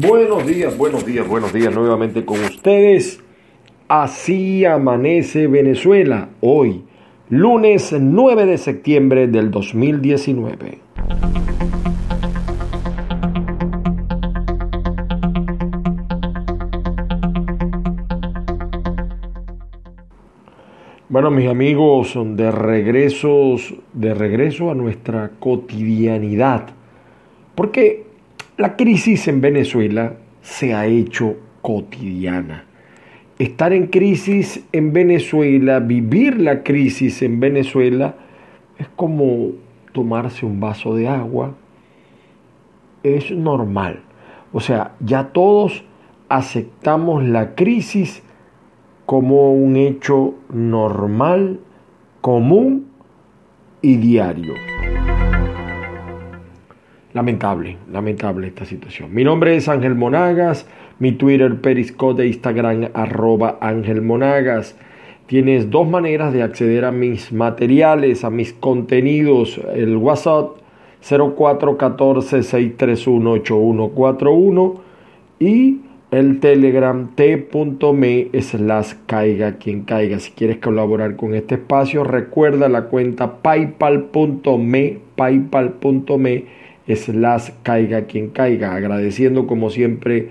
Buenos días, buenos días, buenos días nuevamente con ustedes. Así amanece Venezuela hoy, lunes 9 de septiembre del 2019. Bueno, mis amigos, de regresos, de regreso a nuestra cotidianidad. Porque la crisis en Venezuela se ha hecho cotidiana. Estar en crisis en Venezuela, vivir la crisis en Venezuela, es como tomarse un vaso de agua. Es normal. O sea, ya todos aceptamos la crisis como un hecho normal, común y diario. Lamentable, lamentable esta situación. Mi nombre es Ángel Monagas, mi Twitter, Periscope Instagram, arroba Ángel Monagas. Tienes dos maneras de acceder a mis materiales, a mis contenidos. El WhatsApp 0414-631-8141 y el Telegram t.me slash caiga quien caiga. Si quieres colaborar con este espacio, recuerda la cuenta paypal.me, paypal.me slash caiga quien caiga. Agradeciendo como siempre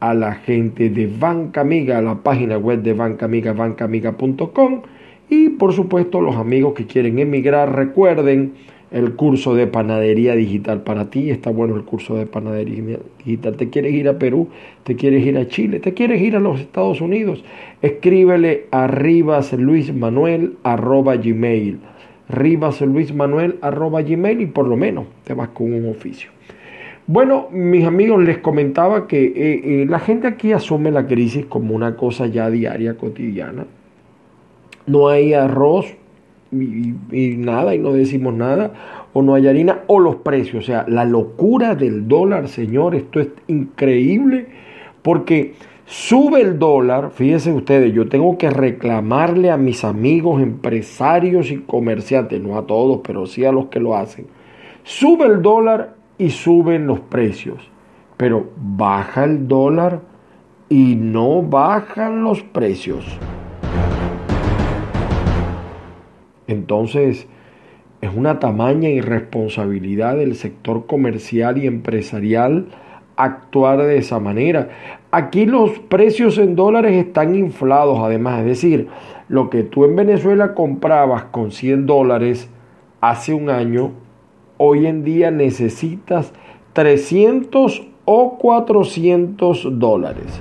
a la gente de Banca Amiga, la página web de Banca Amiga, bancamiga.com y por supuesto los amigos que quieren emigrar, recuerden el curso de panadería digital para ti. Está bueno el curso de panadería digital. ¿Te quieres ir a Perú? ¿Te quieres ir a Chile? ¿Te quieres ir a los Estados Unidos? Escríbele a Rivas Luis Manuel arroba gmail Gmail y por lo menos te vas con un oficio. Bueno, mis amigos, les comentaba que eh, eh, la gente aquí asume la crisis como una cosa ya diaria, cotidiana. No hay arroz y, nada, y no decimos nada, o no hay harina, o los precios. O sea, la locura del dólar, señor, esto es increíble, porque Sube el dólar, fíjense ustedes, yo tengo que reclamarle a mis amigos empresarios y comerciantes, no a todos, pero sí a los que lo hacen. Sube el dólar y suben los precios, pero baja el dólar y no bajan los precios. Entonces, es una tamaña irresponsabilidad del sector comercial y empresarial actuar de esa manera. Aquí los precios en dólares están inflados además, es decir, lo que tú en Venezuela comprabas con 100 dólares hace un año, hoy en día necesitas 300 o 400 dólares.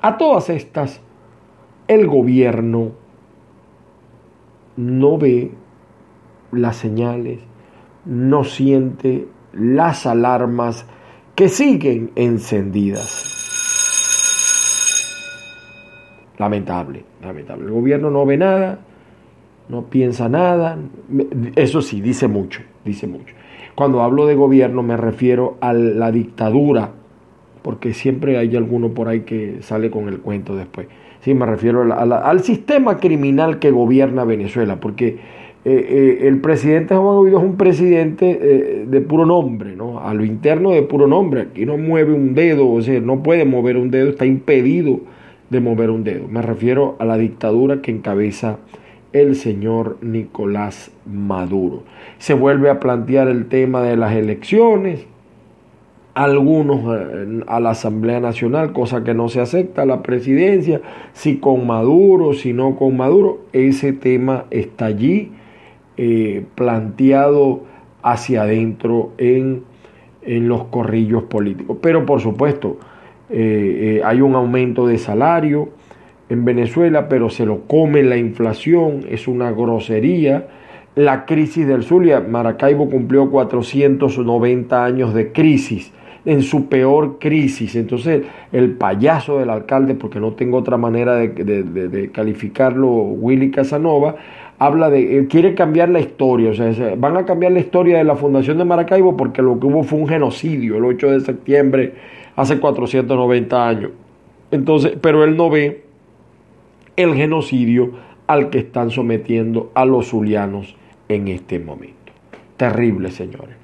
A todas estas, el gobierno no ve las señales, no siente las alarmas que siguen encendidas. Lamentable, lamentable. El gobierno no ve nada, no piensa nada. Eso sí, dice mucho, dice mucho. Cuando hablo de gobierno me refiero a la dictadura, porque siempre hay alguno por ahí que sale con el cuento después. Sí, me refiero al sistema criminal que gobierna Venezuela, porque eh, eh, el presidente Juan Guaidó es un presidente eh, de puro nombre, ¿no? A lo interno de puro nombre. Aquí no mueve un dedo, o sea, no puede mover un dedo, está impedido de mover un dedo. Me refiero a la dictadura que encabeza el señor Nicolás Maduro. Se vuelve a plantear el tema de las elecciones, algunos a la Asamblea Nacional, cosa que no se acepta, la presidencia, si con Maduro, si no con Maduro, ese tema está allí eh, planteado hacia adentro en, los corrillos políticos. Pero por supuesto, eh, eh, hay un aumento de salario en Venezuela, pero se lo come la inflación, es una grosería. La crisis del Zulia, Maracaibo cumplió 490 años de crisis, en su peor crisis. Entonces, el payaso del alcalde, porque no tengo otra manera de, de calificarlo, Willy Casanova, habla de, eh, quiere cambiar la historia, o sea, van a cambiar la historia de la fundación de Maracaibo porque lo que hubo fue un genocidio el 8 de septiembre hace 490 años. Entonces, pero él no ve el genocidio al que están sometiendo a los zulianos en este momento. Terrible, señores.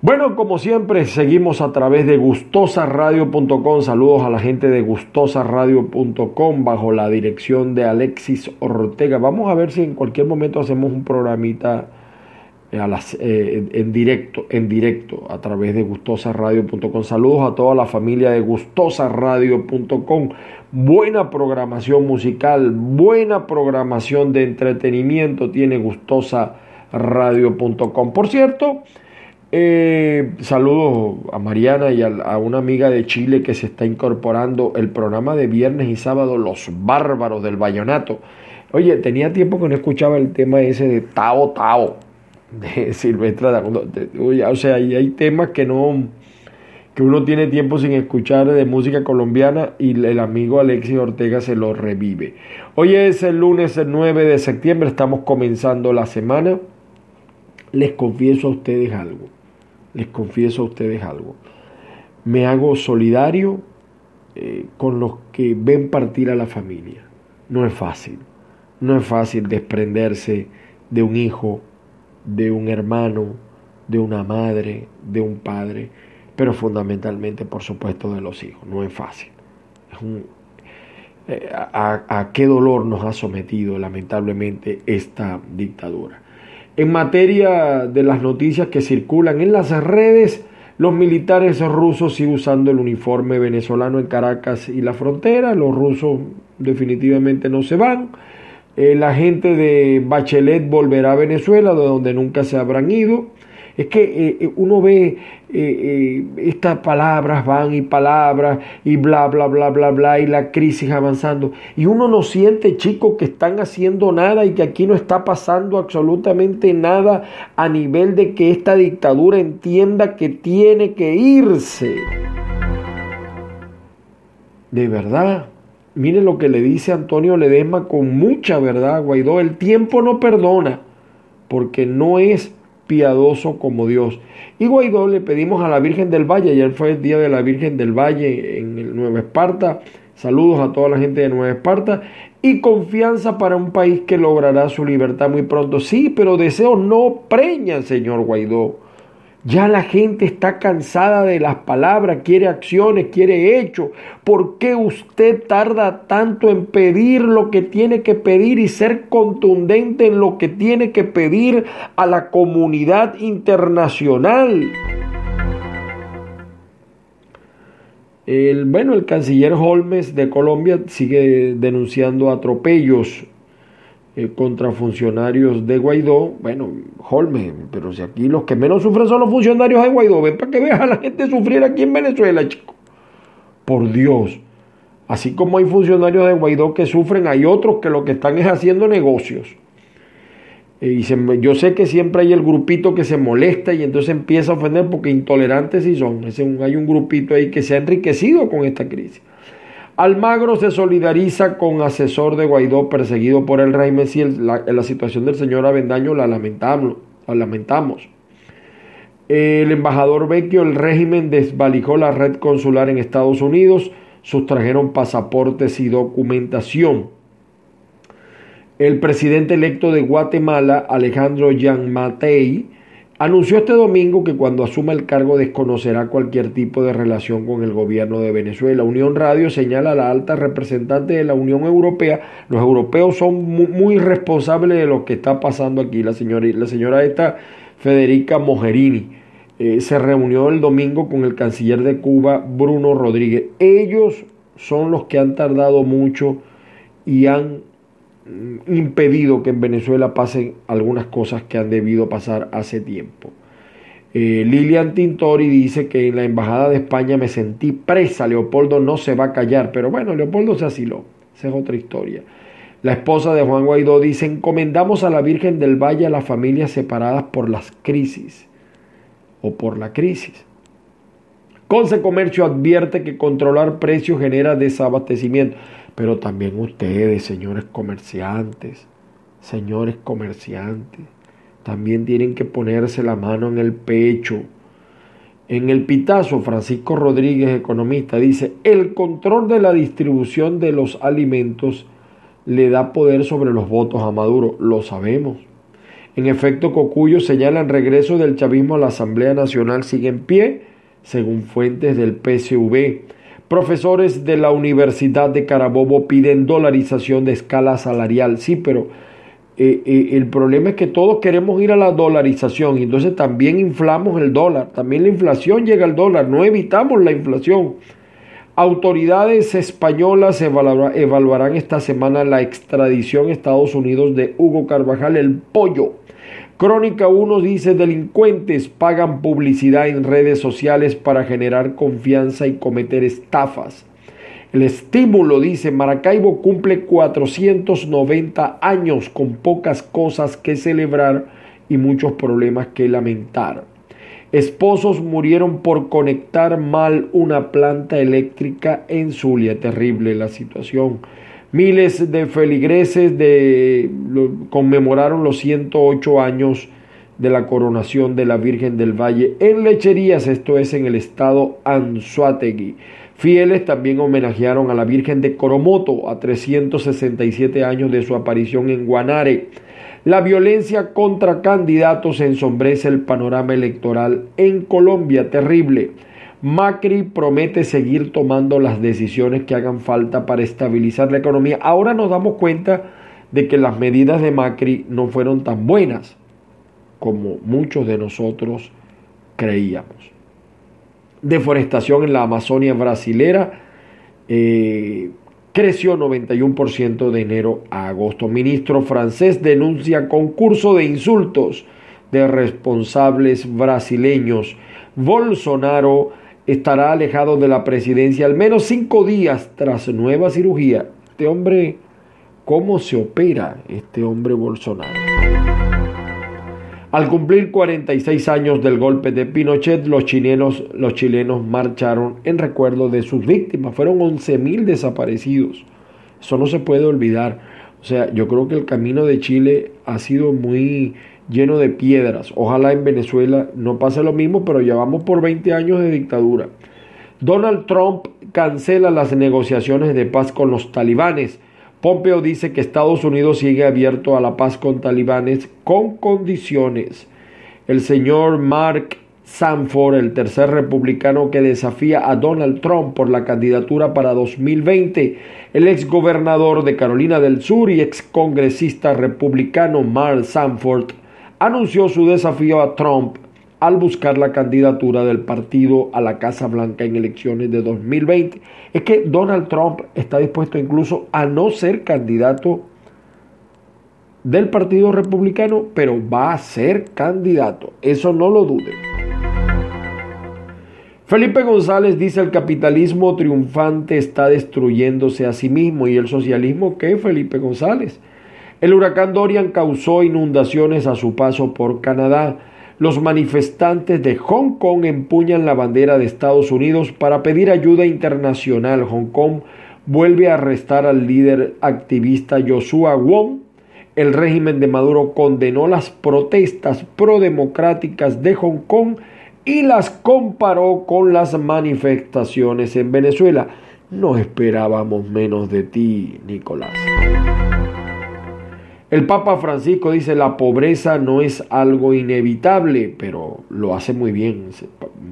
Bueno, como siempre, seguimos a través de gustosaradio.com. Saludos a la gente de gustosaradio.com bajo la dirección de Alexis Ortega. Vamos a ver si en cualquier momento hacemos un programita eh, eh, en directo, en directo a través de gustosaradio.com. Saludos a toda la familia de gustosaradio.com. Buena programación musical, buena programación de entretenimiento tiene gustosaradio.com. Por cierto, eh, saludos a Mariana y a, una amiga de Chile que se está incorporando el programa de viernes y sábado Los Bárbaros del Vallonato. Oye, tenía tiempo que no escuchaba el tema ese de Tao Tao de Silvestre O sea, hay temas que no que uno tiene tiempo sin escuchar de música colombiana y el amigo Alexis Ortega se lo revive. Hoy es el lunes el 9 de septiembre, estamos comenzando la semana. Les confieso a ustedes algo les confieso a ustedes algo. Me hago solidario eh, con los que ven partir a la familia. No es fácil. No es fácil desprenderse de un hijo, de un hermano, de una madre, de un padre, pero fundamentalmente, por supuesto, de los hijos. No es fácil. Eh, a, qué dolor nos ha sometido lamentablemente esta dictadura. En materia de las noticias que circulan en las redes, los militares rusos siguen usando el uniforme venezolano en Caracas y la frontera. Los rusos definitivamente no se van. Eh, la gente de Bachelet volverá a Venezuela, de donde nunca se habrán ido. Es que eh, eh, uno ve eh, estas palabras van y palabras y bla, bla, bla, bla, bla, y la crisis avanzando. Y uno no siente, chicos, que están haciendo nada y que aquí no está pasando absolutamente nada a nivel de que esta dictadura entienda que tiene que irse. De verdad. Mire lo que le dice Antonio Ledesma con mucha verdad, Guaidó. El tiempo no perdona, porque no es piadoso como Dios. Y Guaidó le pedimos a la Virgen del Valle, ayer fue el día de la Virgen del Valle en Nueva Esparta, saludos a toda la gente de Nueva Esparta, y confianza para un país que logrará su libertad muy pronto. Sí, pero deseos no preñan, señor Guaidó. Ya la gente está cansada de las palabras, quiere acciones, quiere hechos. ¿Por qué usted tarda tanto en pedir lo que tiene que pedir y ser contundente en lo que tiene que pedir a la comunidad internacional? El, bueno, el canciller Holmes de Colombia sigue denunciando atropellos eh, contra funcionarios de Guaidó, bueno, Holmes, pero si aquí los que menos sufren son los funcionarios de Guaidó, ven para que veas a la gente sufrir aquí en Venezuela, chico. Por Dios. Así como hay funcionarios de Guaidó que sufren, hay otros que lo que están es haciendo negocios. Eh, y yo sé que siempre hay el grupito que se molesta y entonces empieza a ofender porque intolerantes sí son. hay un grupito ahí que se ha enriquecido con esta crisis. Almagro se solidariza con asesor de Guaidó perseguido por el régimen. Si la, la, situación del señor Avendaño la lamentamos. La lamentamos. El embajador Vecchio, el régimen desvalijó la red consular en Estados Unidos, sustrajeron pasaportes y documentación. El presidente electo de Guatemala, Alejandro Matei, Anunció este domingo que cuando asuma el cargo desconocerá cualquier tipo de relación con el gobierno de Venezuela. Unión Radio señala a la alta representante de la Unión Europea. Los europeos son muy, responsables de lo que está pasando aquí. La señora, la señora esta, Federica Mogherini, eh, se reunió el domingo con el canciller de Cuba, Bruno Rodríguez. Ellos son los que han tardado mucho y han impedido que en Venezuela pasen algunas cosas que han debido pasar hace tiempo. Eh, Lilian Tintori dice que en la Embajada de España me sentí presa, Leopoldo no se va a callar, pero bueno, Leopoldo se asiló, esa es otra historia. La esposa de Juan Guaidó dice, encomendamos a la Virgen del Valle a las familias separadas por las crisis o por la crisis. Conce Comercio advierte que controlar precios genera desabastecimiento pero también ustedes, señores comerciantes, señores comerciantes, también tienen que ponerse la mano en el pecho. En el pitazo, Francisco Rodríguez, economista, dice, el control de la distribución de los alimentos le da poder sobre los votos a Maduro, lo sabemos. En efecto, Cocuyo señala el regreso del chavismo a la Asamblea Nacional sigue en pie, según fuentes del PSV. Profesores de la Universidad de Carabobo piden dolarización de escala salarial. Sí, pero eh, eh, el problema es que todos queremos ir a la dolarización y entonces también inflamos el dólar. También la inflación llega al dólar. No evitamos la inflación. Autoridades españolas evaluarán esta semana la extradición a Estados Unidos de Hugo Carvajal, el pollo. Crónica 1 dice delincuentes pagan publicidad en redes sociales para generar confianza y cometer estafas. El estímulo dice Maracaibo cumple 490 años con pocas cosas que celebrar y muchos problemas que lamentar. Esposos murieron por conectar mal una planta eléctrica en Zulia. Terrible la situación. Miles de feligreses de, conmemoraron los 108 años de la coronación de la Virgen del Valle en Lecherías, esto es en el estado Anzuategui. Fieles también homenajearon a la Virgen de Coromoto a 367 años de su aparición en Guanare. La violencia contra candidatos ensombrece el panorama electoral en Colombia, terrible. Macri promete seguir tomando las decisiones que hagan falta para estabilizar la economía. Ahora nos damos cuenta de que las medidas de Macri no fueron tan buenas como muchos de nosotros creíamos. Deforestación en la Amazonia brasilera eh, creció 91% de enero a agosto. Ministro francés denuncia concurso de insultos de responsables brasileños. Bolsonaro estará alejado de la presidencia al menos cinco días tras nueva cirugía. Este hombre, ¿cómo se opera este hombre Bolsonaro? Al cumplir 46 años del golpe de Pinochet, los chilenos, los chilenos marcharon en recuerdo de sus víctimas. Fueron 11.000 desaparecidos. Eso no se puede olvidar. O sea, yo creo que el camino de Chile ha sido muy lleno de piedras. Ojalá en Venezuela no pase lo mismo, pero ya vamos por 20 años de dictadura. Donald Trump cancela las negociaciones de paz con los talibanes. Pompeo dice que Estados Unidos sigue abierto a la paz con talibanes con condiciones. El señor Mark Sanford, el tercer republicano que desafía a Donald Trump por la candidatura para 2020, el ex gobernador de Carolina del Sur y ex congresista republicano Mark Sanford, anunció su desafío a Trump al buscar la candidatura del partido a la Casa Blanca en elecciones de 2020. Es que Donald Trump está dispuesto incluso a no ser candidato del Partido Republicano, pero va a ser candidato. Eso no lo dude. Felipe González dice el capitalismo triunfante está destruyéndose a sí mismo y el socialismo ¿qué Felipe González? El huracán Dorian causó inundaciones a su paso por Canadá. Los manifestantes de Hong Kong empuñan la bandera de Estados Unidos para pedir ayuda internacional. Hong Kong vuelve a arrestar al líder activista Joshua Wong. El régimen de Maduro condenó las protestas prodemocráticas de Hong Kong y las comparó con las manifestaciones en Venezuela. No esperábamos menos de ti, Nicolás. El Papa Francisco dice la pobreza no es algo inevitable, pero lo hace muy bien,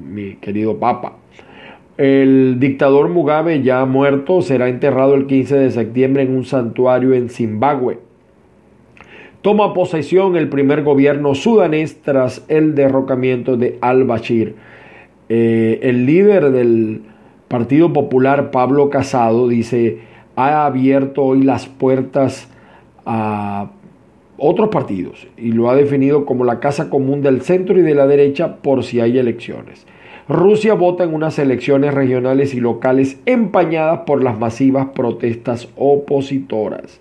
mi querido Papa. El dictador Mugabe, ya muerto, será enterrado el 15 de septiembre en un santuario en Zimbabue. Toma posesión el primer gobierno sudanés tras el derrocamiento de al-Bashir. Eh, el líder del Partido Popular, Pablo Casado, dice, ha abierto hoy las puertas a otros partidos y lo ha definido como la casa común del centro y de la derecha por si hay elecciones. Rusia vota en unas elecciones regionales y locales empañadas por las masivas protestas opositoras.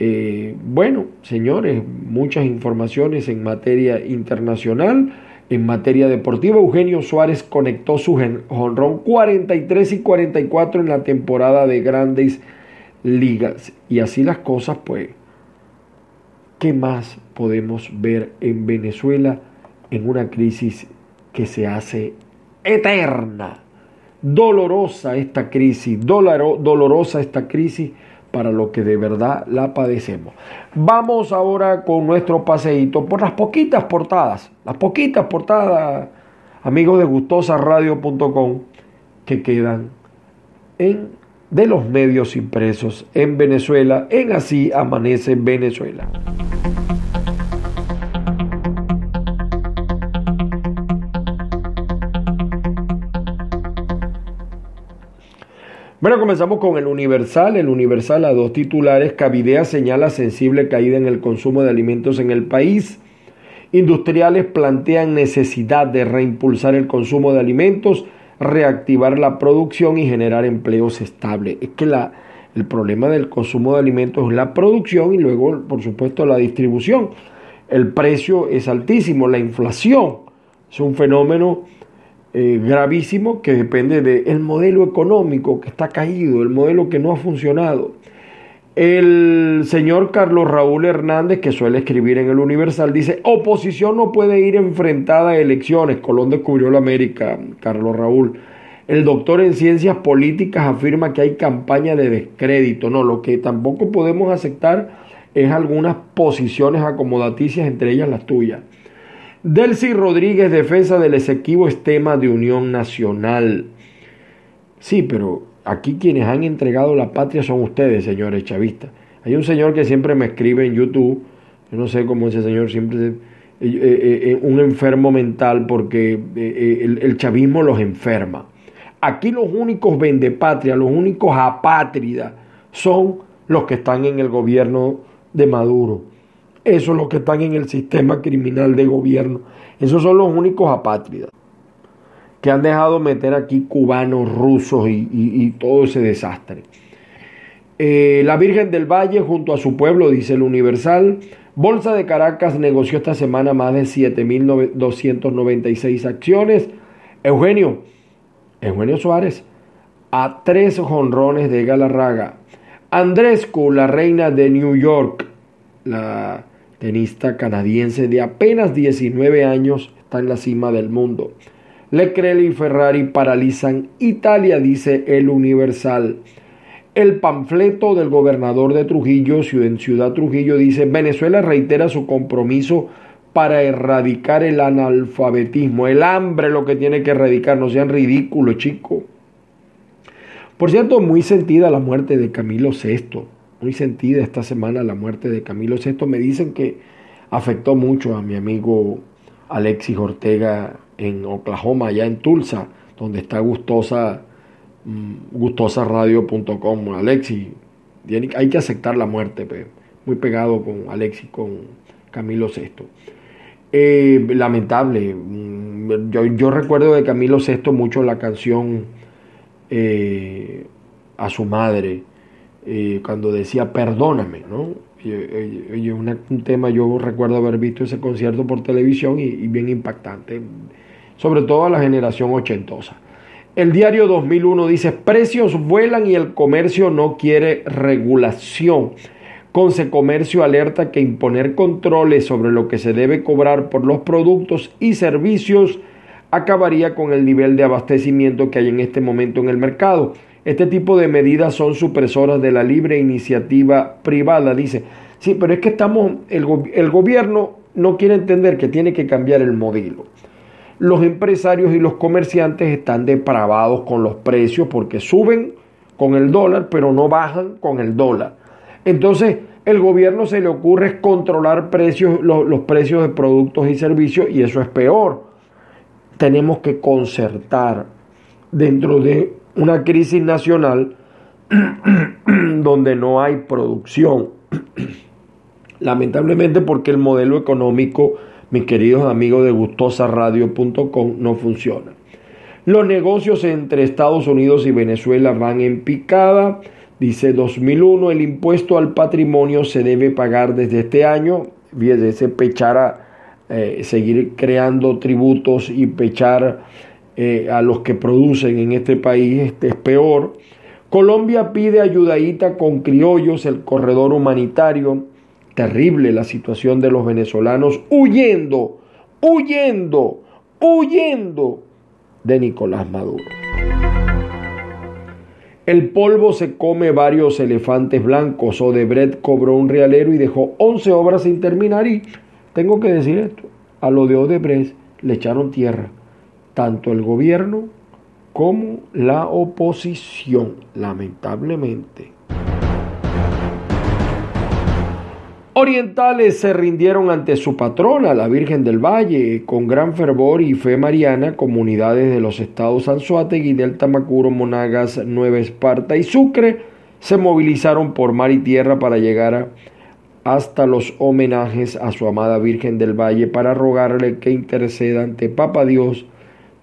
Eh, bueno, señores, muchas informaciones en materia internacional. En materia deportiva, Eugenio Suárez conectó su jonrón 43 y 44 en la temporada de grandes ligas. Y así las cosas, pues, ¿qué más podemos ver en Venezuela en una crisis que se hace eterna? Dolorosa esta crisis, dolorosa esta crisis para los que de verdad la padecemos. Vamos ahora con nuestro paseíto por las poquitas portadas, las poquitas portadas, amigos de gustosaradio.com, que quedan en, de los medios impresos en Venezuela, en Así Amanece Venezuela. Bueno, comenzamos con el Universal. El Universal a dos titulares. Cavidea señala sensible caída en el consumo de alimentos en el país. Industriales plantean necesidad de reimpulsar el consumo de alimentos, reactivar la producción y generar empleos estables. Es que la, el problema del consumo de alimentos es la producción y luego, por supuesto, la distribución. El precio es altísimo, la inflación es un fenómeno eh, gravísimo que depende del modelo económico que está caído, el modelo que no ha funcionado. El señor Carlos Raúl Hernández, que suele escribir en el Universal, dice, oposición no puede ir enfrentada a elecciones. Colón descubrió la América, Carlos Raúl. El doctor en ciencias políticas afirma que hay campaña de descrédito. No, lo que tampoco podemos aceptar es algunas posiciones acomodaticias, entre ellas las tuyas. Delcy Rodríguez, defensa del Esequibo, es tema de Unión Nacional. Sí, pero aquí quienes han entregado la patria son ustedes, señores chavistas. Hay un señor que siempre me escribe en YouTube, yo no sé cómo ese señor siempre... Eh, eh, eh, un enfermo mental porque el, chavismo los enferma. Aquí los únicos vendepatria, los únicos apátridas son los que están en el gobierno de Maduro. Esos los que están en el sistema criminal de gobierno. Esos son los únicos apátridas que han dejado meter aquí cubanos, rusos y, todo ese desastre. Eh, la Virgen del Valle junto a su pueblo, dice el Universal. Bolsa de Caracas negoció esta semana más de 7.296 acciones. Eugenio, Eugenio Suárez, a tres jonrones de Galarraga. Andrescu, la reina de New York, la tenista canadiense de apenas 19 años, está en la cima del mundo. Leclerc y Ferrari paralizan Italia, dice el Universal. El panfleto del gobernador de Trujillo, en Ciudad Trujillo, dice, Venezuela reitera su compromiso para erradicar el analfabetismo, el hambre lo que tiene que erradicar, no sean ridículos, chicos. Por cierto, muy sentida la muerte de Camilo VI muy sentida esta semana la muerte de Camilo VI. Me dicen que afectó mucho a mi amigo Alexis Ortega en Oklahoma, allá en Tulsa, donde está gustosa, mm, gustosaradio.com. Alexis, hay que aceptar la muerte, muy pegado con Alexis, con Camilo VI. Eh, lamentable, mm, yo, recuerdo de Camilo VI mucho la canción eh, a su madre, eh, cuando decía perdóname, ¿no? Oye, un tema, yo recuerdo haber visto ese concierto por televisión y, bien impactante, sobre todo a la generación ochentosa. El diario 2001 dice, precios vuelan y el comercio no quiere regulación. Conce Comercio alerta que imponer controles sobre lo que se debe cobrar por los productos y servicios acabaría con el nivel de abastecimiento que hay en este momento en el mercado. Este tipo de medidas son supresoras de la libre iniciativa privada. Dice, sí, pero es que estamos, el, gobierno no quiere entender que tiene que cambiar el modelo. Los empresarios y los comerciantes están depravados con los precios porque suben con el dólar, pero no bajan con el dólar. Entonces, el gobierno se le ocurre controlar precios, los precios de productos y servicios y eso es peor. Tenemos que concertar dentro de una crisis nacional donde no hay producción. Lamentablemente porque el modelo económico, mis queridos amigos de gustosaradio.com, no funciona. Los negocios entre Estados Unidos y Venezuela van en picada. Dice 2001, el impuesto al patrimonio se debe pagar desde este año. Fíjese, ese pechar a eh, seguir creando tributos y pechar eh, a los que producen en este país este es peor. Colombia pide ayudadita con criollos, el corredor humanitario. Terrible la situación de los venezolanos huyendo, huyendo, huyendo de Nicolás Maduro. El polvo se come varios elefantes blancos. Odebrecht cobró un realero y dejó 11 obras sin terminar. Y tengo que decir esto: a lo de Odebrecht le echaron tierra tanto el gobierno como la oposición, lamentablemente. Orientales se rindieron ante su patrona, la Virgen del Valle, con gran fervor y fe mariana, comunidades de los estados Anzuategui, del Tamacuro, Monagas, Nueva Esparta y Sucre se movilizaron por mar y tierra para llegar hasta los homenajes a su amada Virgen del Valle para rogarle que interceda ante Papa Dios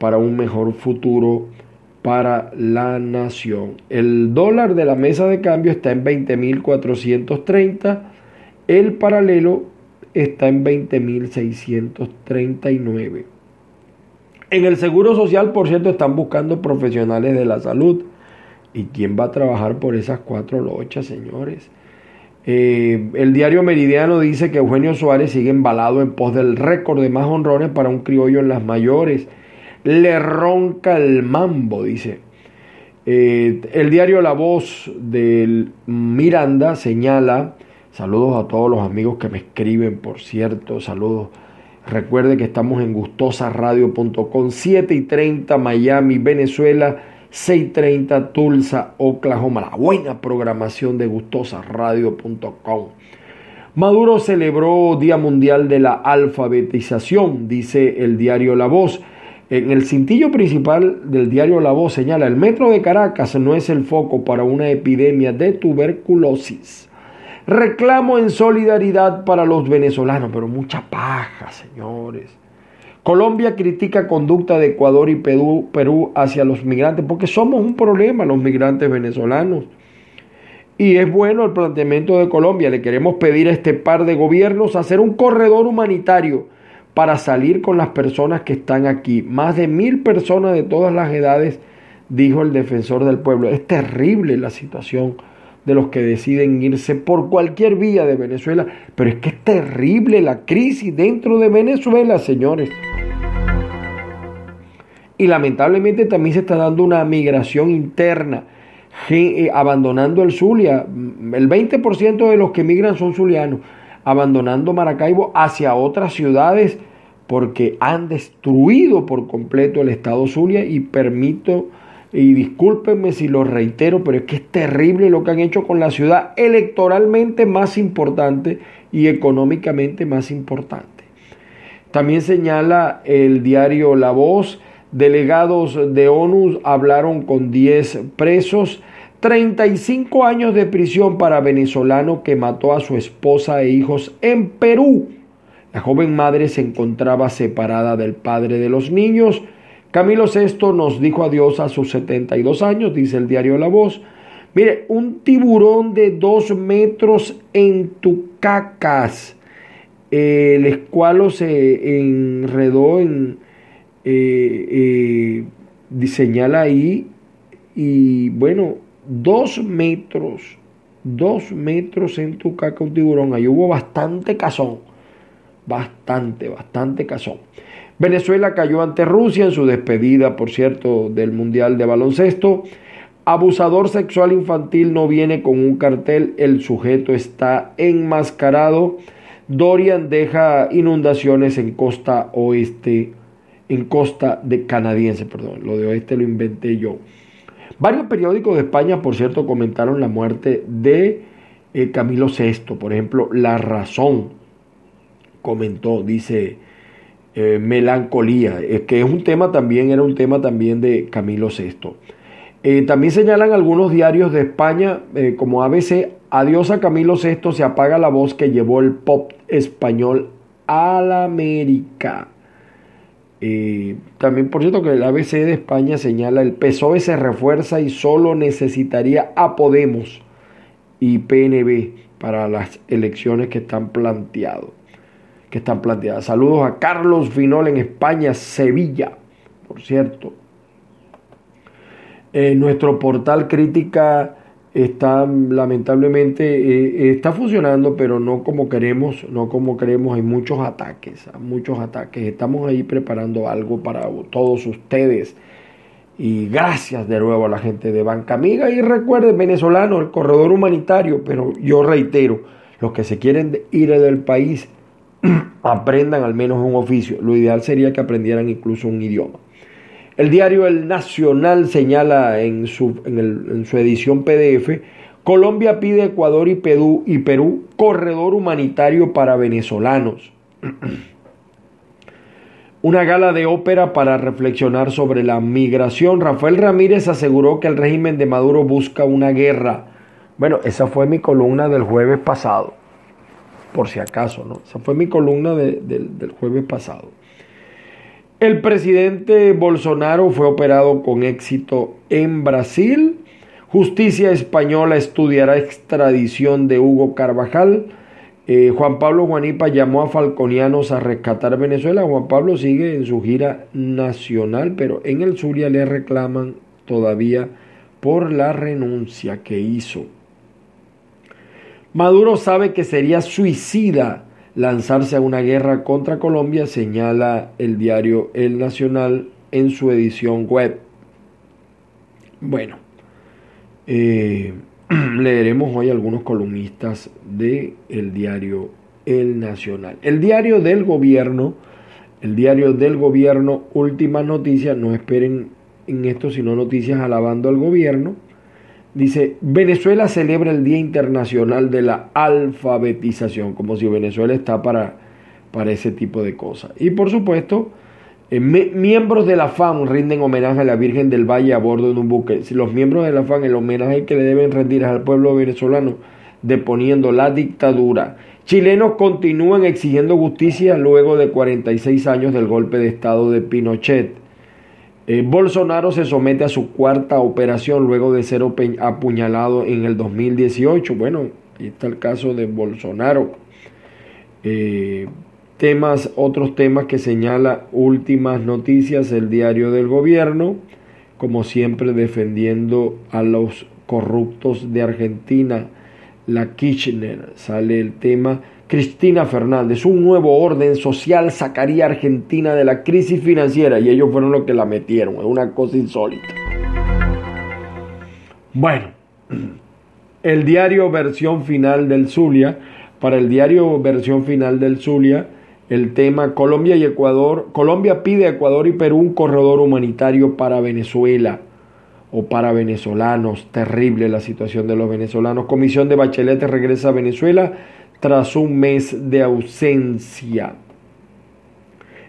para un mejor futuro para la nación. El dólar de la mesa de cambio está en 20.430 el paralelo está en 20.639. En el Seguro Social, por cierto, están buscando profesionales de la salud. ¿Y quién va a trabajar por esas cuatro lochas, señores? Eh, el diario Meridiano dice que Eugenio Suárez sigue embalado en pos del récord de más honrones para un criollo en las mayores. Le ronca el mambo, dice. Eh, el diario La Voz del Miranda señala Saludos a todos los amigos que me escriben, por cierto. Saludos. Recuerde que estamos en gustosaradio.com, 7 y 30 Miami, Venezuela, 6.30 Tulsa, Oklahoma. La buena programación de gustosaradio.com. Maduro celebró Día Mundial de la Alfabetización, dice el diario La Voz. En el cintillo principal del diario La Voz señala, el metro de Caracas no es el foco para una epidemia de tuberculosis. Reclamo en solidaridad para los venezolanos, pero mucha paja, señores. Colombia critica conducta de Ecuador y Perú, Perú hacia los migrantes, porque somos un problema los migrantes venezolanos. Y es bueno el planteamiento de Colombia. Le queremos pedir a este par de gobiernos hacer un corredor humanitario para salir con las personas que están aquí. Más de mil personas de todas las edades, dijo el defensor del pueblo. Es terrible la situación de los que deciden irse por cualquier vía de Venezuela. Pero es que es terrible la crisis dentro de Venezuela, señores. Y lamentablemente también se está dando una migración interna, eh, abandonando el Zulia. El 20% de los que migran son zulianos, abandonando Maracaibo hacia otras ciudades porque han destruido por completo el Estado Zulia y permito y discúlpenme si lo reitero, pero es que es terrible lo que han hecho con la ciudad electoralmente más importante y económicamente más importante. También señala el diario La Voz, delegados de ONU hablaron con 10 presos, 35 años de prisión para venezolano que mató a su esposa e hijos en Perú. La joven madre se encontraba separada del padre de los niños, Camilo VI nos dijo adiós a sus 72 años, dice el diario La Voz. Mire, un tiburón de dos metros en Tucacas. el escualo se enredó en. Eh, eh, señala ahí. Y bueno, dos metros. Dos metros en Tucaca, un tiburón. Ahí hubo bastante cazón. Bastante, bastante cazón. Venezuela cayó ante Rusia en su despedida, por cierto, del Mundial de Baloncesto. Abusador sexual infantil no viene con un cartel, el sujeto está enmascarado. Dorian deja inundaciones en costa oeste, en costa de canadiense, perdón, lo de oeste lo inventé yo. Varios periódicos de España, por cierto, comentaron la muerte de eh, Camilo VI. Por ejemplo, La Razón comentó, dice eh, melancolía, que es un tema también, era un tema también de Camilo VI. Eh, también señalan algunos diarios de España, como ABC, adiós a Camilo VI, se apaga la voz que llevó el pop español a la América. También, por cierto, que el ABC de España señala el PSOE se refuerza y solo necesitaría a Podemos y PNB para las elecciones que están planteadas que están planteadas. Saludos a Carlos Finol en España, Sevilla, por cierto. Eh, nuestro portal crítica está lamentablemente eh, está funcionando pero no como queremos no como queremos hay muchos ataques muchos ataques estamos ahí preparando algo para todos ustedes Y gracias de nuevo a la gente de Banca Amiga. Y recuerden, venezolano, el corredor humanitario, pero yo reitero, los que se quieren ir del país, aprendan al menos un oficio. Lo ideal sería que aprendieran incluso un idioma. El diario El Nacional señala en su, en, su edición PDF, Colombia pide Ecuador y Perú, y Perú corredor humanitario para venezolanos. Una gala de ópera para reflexionar sobre la migración. Rafael Ramírez aseguró que el régimen de Maduro busca una guerra. Bueno, esa fue mi columna del jueves pasado, por si acaso, ¿no? Esa fue mi columna del jueves pasado. El presidente Bolsonaro fue operado con éxito en Brasil. Justicia española estudiará extradición de Hugo Carvajal. Eh, Juan Pablo Guanipa llamó a falconianos a rescatar Venezuela. Juan Pablo sigue en su gira nacional, pero en el Zulia le reclaman todavía por la renuncia que hizo. Maduro sabe que sería suicida lanzarse a una guerra contra Colombia, señala el diario El Nacional en su edición web. Bueno, eh, leeremos hoy algunos columnistas del el diario El Nacional. El diario del gobierno, el diario del gobierno, últimas noticias, no esperen en esto sino noticias alabando al gobierno Dice, Venezuela celebra el Día Internacional de la Alfabetización, como si Venezuela está para, para ese tipo de cosas. Y por supuesto, eh, miembros de la FAM rinden homenaje a la Virgen del Valle a bordo de un buque. Si los miembros de la FAM, el homenaje que le deben rendir al pueblo venezolano, deponiendo la dictadura. Chilenos continúan exigiendo justicia luego de 46 años del golpe de Estado de Pinochet. Eh, Bolsonaro se somete a su cuarta operación luego de ser apuñalado en el 2018. Bueno, ahí está el caso de Bolsonaro. Eh, temas, otros temas que señala últimas noticias el diario del gobierno, como siempre defendiendo a los corruptos de Argentina, la Kirchner, sale el tema Cristina Fernández, un nuevo orden social sacaría a Argentina de la crisis financiera y ellos fueron los que la metieron, es una cosa insólita. Bueno, el diario versión final del Zulia, para el diario versión final del Zulia, el tema Colombia y Ecuador, Colombia pide a Ecuador y Perú un corredor humanitario para Venezuela o para venezolanos, terrible la situación de los venezolanos. Comisión de Bachelet regresa a Venezuela tras un mes de ausencia.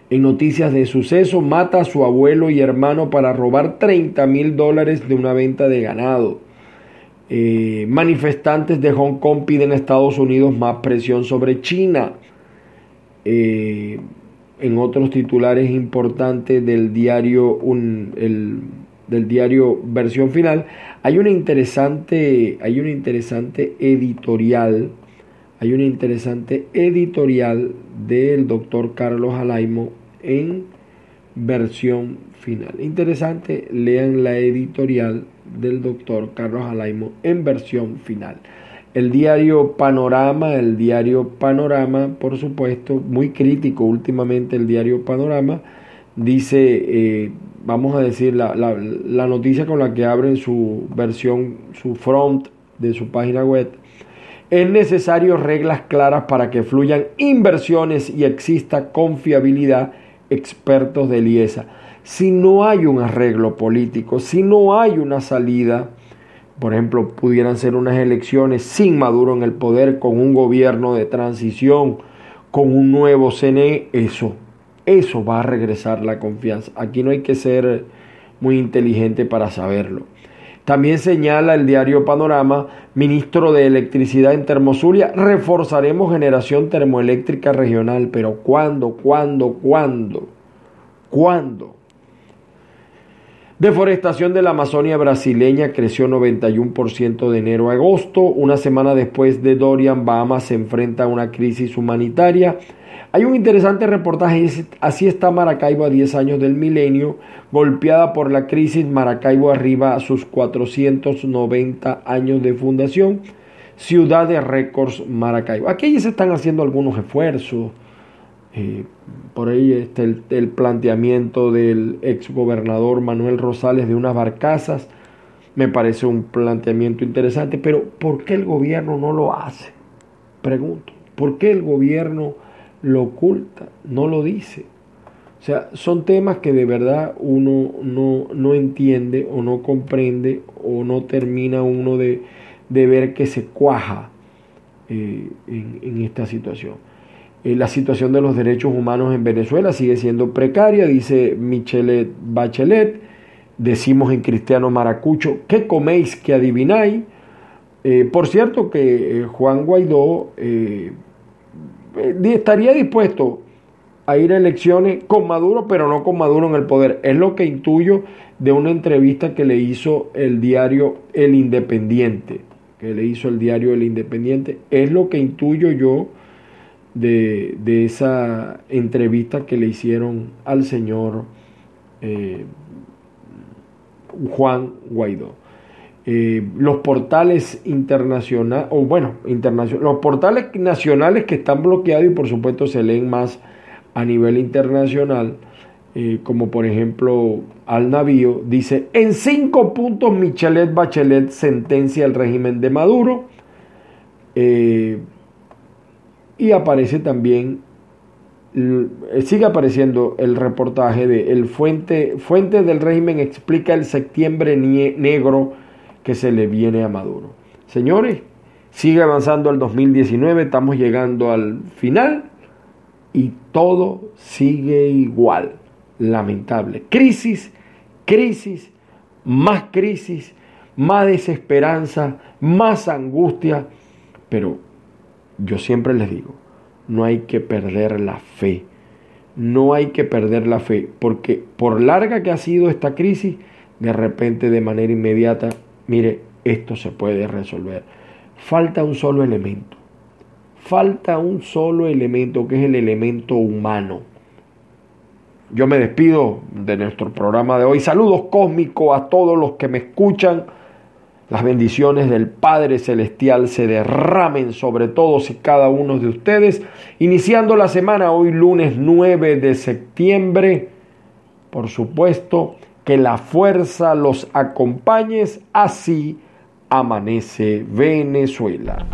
En noticias de suceso, mata a su abuelo y hermano para robar 30 mil dólares de una venta de ganado. Eh, manifestantes de Hong Kong piden a Estados Unidos más presión sobre China. Eh, en otros titulares importantes del diario, del diario versión final, hay una interesante, hay una interesante editorial hay una interesante editorial del doctor Carlos Alaimo en versión final. Interesante, lean la editorial del doctor Carlos Alaimo en versión final. El diario Panorama, el diario Panorama, por supuesto, muy crítico últimamente el diario Panorama, dice, eh, vamos a decir, la, la noticia con la que abren su versión, su front de su página web, es necesario reglas claras para que fluyan inversiones y exista confiabilidad, expertos de IESA. Si no hay un arreglo político, si no hay una salida, por ejemplo, pudieran ser unas elecciones sin Maduro en el poder, con un gobierno de transición, con un nuevo CNE, eso, eso va a regresar la confianza. Aquí no hay que ser muy inteligente para saberlo. También señala el diario Panorama, ministro de Electricidad en Termosuria, reforzaremos generación termoeléctrica regional, pero ¿cuándo? ¿Cuándo? ¿Cuándo? ¿Cuándo? Deforestación de la Amazonia brasileña creció 91% de enero a agosto. Una semana después de Dorian, Bahamas se enfrenta a una crisis humanitaria. Hay un interesante reportaje, así está Maracaibo a 10 años del milenio, golpeada por la crisis, Maracaibo arriba a sus 490 años de fundación, ciudad de récords Maracaibo. Aquí se están haciendo algunos esfuerzos, Eh, por ahí está el, planteamiento del ex gobernador Manuel Rosales de unas barcazas. Me parece un planteamiento interesante, pero ¿por qué el gobierno no lo hace? Pregunto, ¿por qué el gobierno lo oculta, no lo dice? O sea, son temas que de verdad uno no, no entiende o no comprende o no termina uno de, de ver que se cuaja eh, en esta situación. Eh, la situación de los derechos humanos en Venezuela sigue siendo precaria, dice Michelet Bachelet. Decimos en Cristiano Maracucho, ¿qué coméis que adivináis? Eh, por cierto que eh, Juan Guaidó estaría dispuesto a ir a elecciones con Maduro, pero no con Maduro en el poder. Es lo que intuyo de una entrevista que le hizo el diario El Independiente, que le hizo el diario El Independiente. Es lo que intuyo yo de, esa entrevista que le hicieron al señor eh, Juan Guaidó. Eh, los portales internacionales, o bueno, internacionales, los portales nacionales que están bloqueados y por supuesto se leen más a nivel internacional, eh, como por ejemplo Al Navío, dice, en cinco puntos Michelet Bachelet sentencia el régimen de Maduro. Y aparece también, sigue apareciendo el reportaje de el fuente, fuente del régimen explica el septiembre negro que se le viene a Maduro. Señores, sigue avanzando el 2019, estamos llegando al final y todo sigue igual. Lamentable. Crisis, crisis, más crisis, más desesperanza, más angustia, pero yo siempre les digo, no hay que perder la fe. No hay que perder la fe, porque por larga que ha sido esta crisis, de repente, de manera inmediata, mire, esto se puede resolver. Falta un solo elemento. Falta un solo elemento, que es el elemento humano. Yo me despido de nuestro programa de hoy. Saludos cósmicos a todos los que me escuchan las bendiciones del Padre Celestial se derramen sobre todos y cada uno de ustedes. Iniciando la semana hoy lunes 9 de septiembre, por supuesto, que la fuerza los acompañe, así amanece Venezuela.